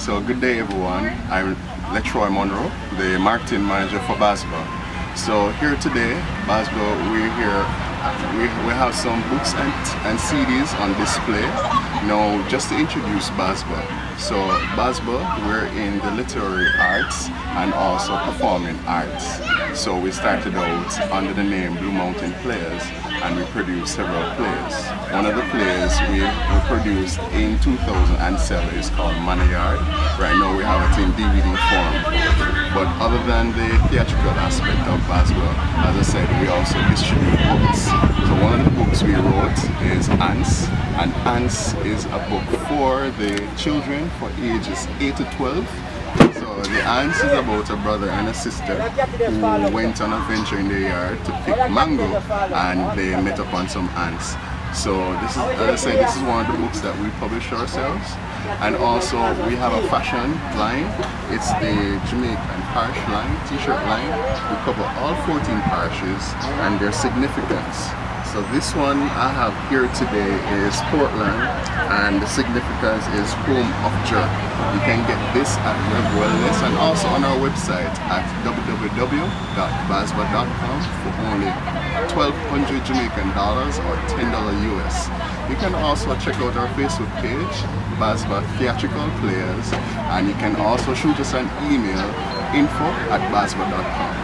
So good day everyone. I'm Letroy Monroe, the marketing manager for Bazbaa. So here today, Bazbaa, we're here, we, we have some books and, and CDs on display. Now, just to introduce Bazbaa. So Bazbaa, we're in the literary arts and also performing arts. So we started out under the name Blue Mountain Players and we produced several plays. One of the plays we, we produced in 2007 is called Manayard. Right now we have it in DVD form. But other than the theatrical aspect of Bazbaa, as I said, we also distribute books. We wrote is Ants, and Ants is a book for the children for ages 8 to 12 so the ants is about a brother and a sister who went on a venture in the yard to pick mango and they met upon some ants. So this is, as I said, this is one of the books that we publish ourselves. And also we have a fashion line. It's the Jamaican parish line, t-shirt line. We cover all 14 parishes and their significance. So this one I have here today is Portland and the significance is home of. You can get this at Web Wellness and also on our website at www.bazbaa.com for only 1200 Jamaican dollars or $10 US. You can also check out our Facebook page, Bazbaa Theatrical Players, and you can also shoot us an email info at bazbaa.com.